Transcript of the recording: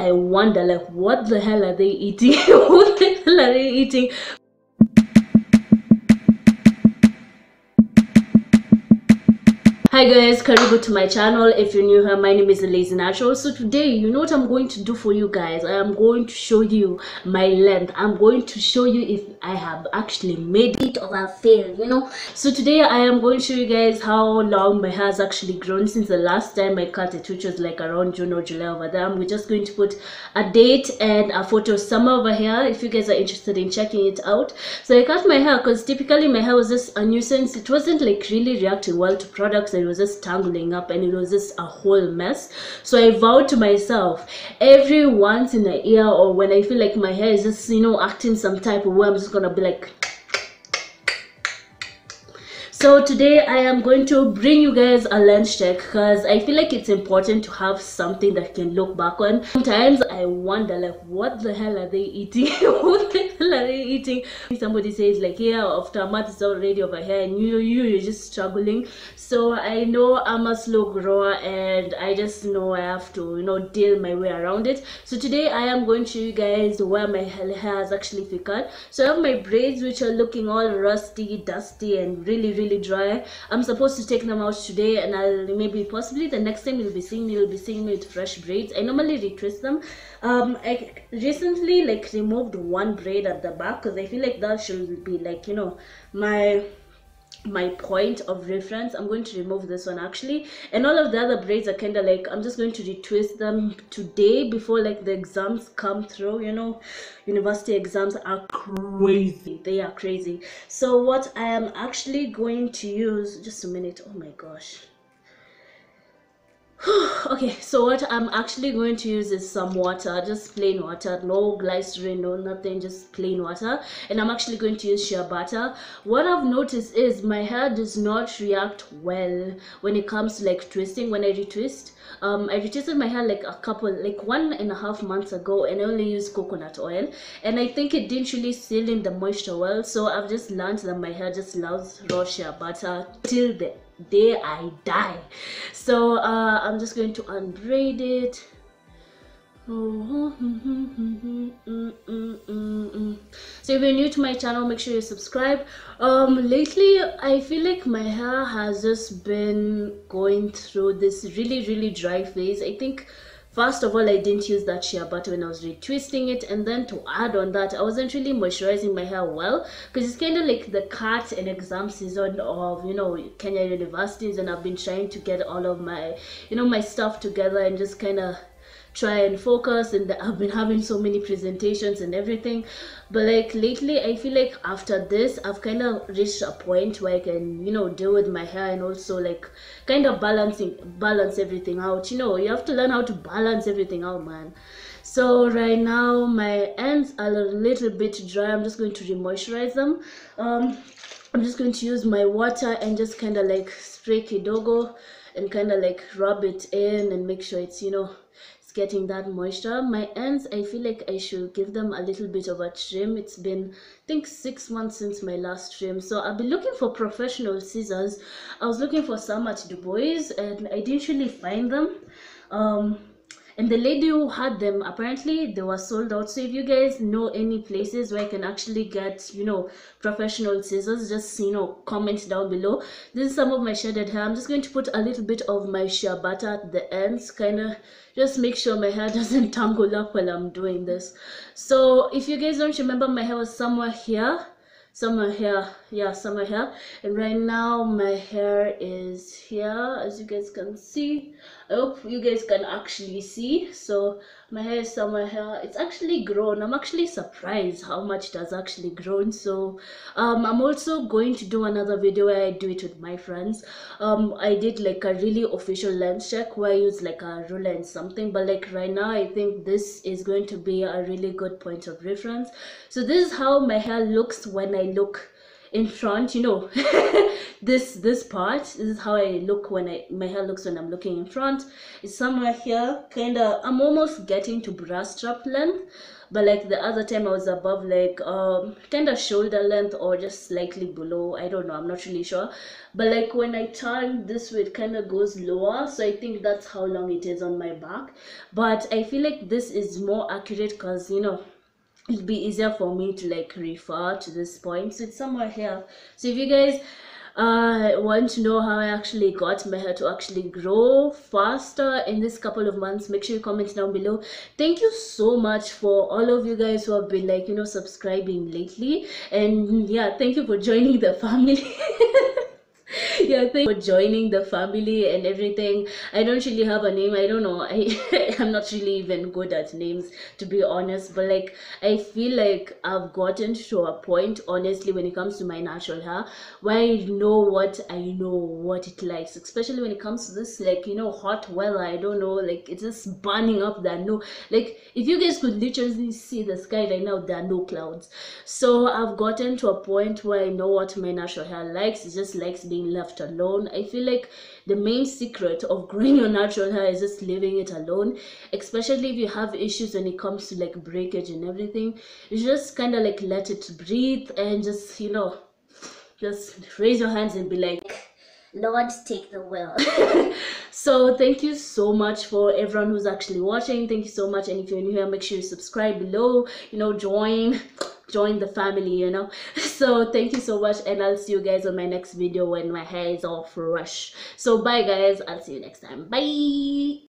I wonder like what the hell are they eating? what the hell are they eating? Hi guys, karibu to my channel. If you're new here, my name is Lazy Natural. So today, you know what I'm going to do for you guys? I am going to show you my length. I'm going to show you if I have actually made it or I failed, you know? So today I am going to show you guys how long my hair has actually grown since the last time I cut it, which was like around June or July over there. We're just going to put a date and a photo somewhere over here if you guys are interested in checking it out. So I cut my hair because typically my hair was just a nuisance. It wasn't like really reacting well to products it was just tangling up and it was just a whole mess. So i vowed to myself every once in a year or when i feel like my hair is just you know acting some type of way i'm just gonna be like so today i am going to bring you guys a length check because i feel like it's important to have something that can look back on. Sometimes i wonder like what the hell are they eating? What the hell are they eating? Somebody says like yeah after a month it's already over here and you you you're just struggling. So i know i'm a slow grower and i just know i have to you know deal my way around it. So today i am going to show you guys where my hair has actually cut so i have my braids which are looking all rusty dusty and really really really dry. I'm supposed to take them out today and i'll maybe possibly the next time you'll be seeing me you'll be seeing me with fresh braids. I normally retwist them. Um i recently like removed one braid at the back because i feel like that should be like you know my my point of reference i'm going to remove this one actually. And all of the other braids are kind of like i'm just going to retwist them today before like the exams come through you know? University exams are crazy. They are crazy. So what i am actually going to use just a minute oh my gosh okay so what? I'm actually going to use is some water just plain water. No glycerin no nothing just plain water. And i'm actually going to use shea butter. What i've noticed is my hair does not react well when it comes to like twisting. When i retwist um i retwisted my hair like a couple like one and a half months ago and i only used coconut oil. And i think it didn't really seal in the moisture well. So i've just learned that my hair just loves raw shea butter till the day I die. So uh, I'm just going to unbraid it. so if you're new to my channel make sure you subscribe um lately i feel like my hair has just been going through this really really dry phase i think First of all, I didn't use that shea butter when I was retwisting it. And then to add on that, I wasn't really moisturizing my hair well because it's kind of like the cut and exam season of, you know, Kenya universities. And I've been trying to get all of my, you know, my stuff together and just kind of try and focus and i've been having so many presentations and everything. But like lately i feel like after this i've kind of reached a point where i can you know deal with my hair and also like kind of balancing balance everything out. You know you have to learn how to balance everything out man. So right now my ends are a little bit dry. I'm just going to re-moisturize them. Um i'm just going to use my water and just kind of like spray kidogo and kind of like rub it in and make sure it's you know getting that moisture. My ends i feel like i should give them a little bit of a trim. It's been i think six months since my last trim. So i've been looking for professional scissors. I was looking for some at du bois and i didn't really find them. Um and the lady who had them apparently they were sold out. So if you guys know any places where i can actually get you know professional scissors just you know comment down below. This is some of my shredded hair. I'm just going to put a little bit of my shea butter at the ends kind of just make sure my hair doesn't tangle up while i'm doing this. So if you guys don't remember my hair was somewhere here somewhere here yeah somewhere here and right now my hair is here as you guys can see. I hope you guys can actually see. So my hair is somewhere here it's actually grown. I'm actually surprised how much it has actually grown. So um i'm also going to do another video where i do it with my friends. Um i did like a really official length check where i use like a ruler and something. But like right now i think this is going to be a really good point of reference. So this is how my hair looks when i look in front you know. This this part this is how i look when i my hair looks when i'm looking in front. It's somewhere here kind of i'm almost getting to bra strap length but like the other time i was above like um kind of shoulder length or just slightly below i don't know i'm not really sure. But like when i turn this way it kind of goes lower so i think that's how long it is on my back. But i feel like this is more accurate because you know it'll be easier for me to like refer to this point so it's somewhere here so if you guys uh, want to know how I actually got my hair to actually grow faster in this couple of months, make sure you comment down below. Thank you so much for all of you guys who have been like, you know, subscribing lately. And yeah, thank you for joining the family. yeah thank you for joining the family and everything. I don't really have a name. I don't know. I i'm not really even good at names to be honest. But like i feel like i've gotten to a point honestly when it comes to my natural hair where i know what i know what it likes. Especially when it comes to this like you know hot weather i don't know like it's just burning up there no like if you guys could literally see the sky right now there are no clouds. So i've gotten to a point where i know what my natural hair likes. It just likes being alone. I feel like the main secret of growing your natural hair is just leaving it alone especially if you have issues when it comes to like breakage and everything. You just kind of like let it breathe and just you know just raise your hands and be like Lord, take the will. so thank you so much for everyone who's actually watching. Thank you so much. And if you're new here make sure you subscribe below you know join join the family you know? So thank you so much and i'll see you guys on my next video when my hair is all fresh. So bye guys. I'll see you next time. Bye